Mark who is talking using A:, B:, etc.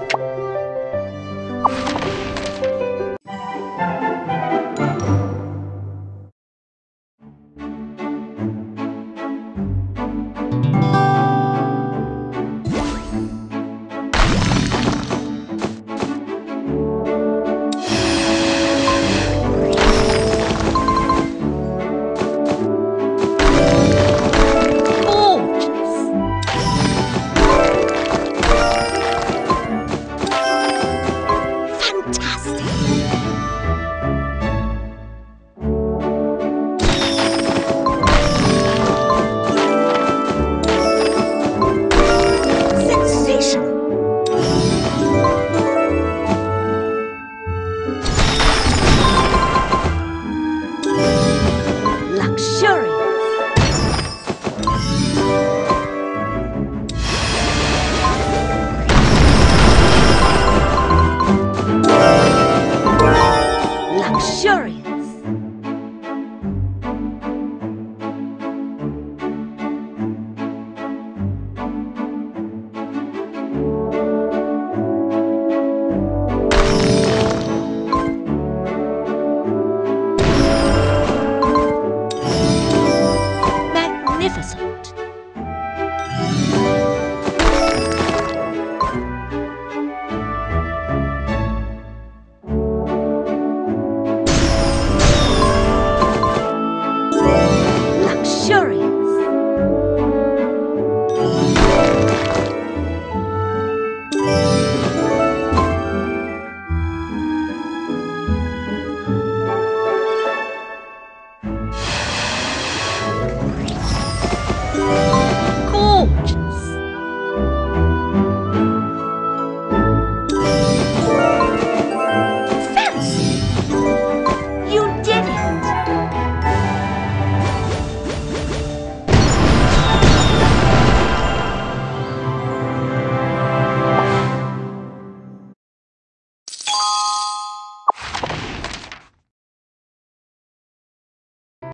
A: Thank you.
B: News.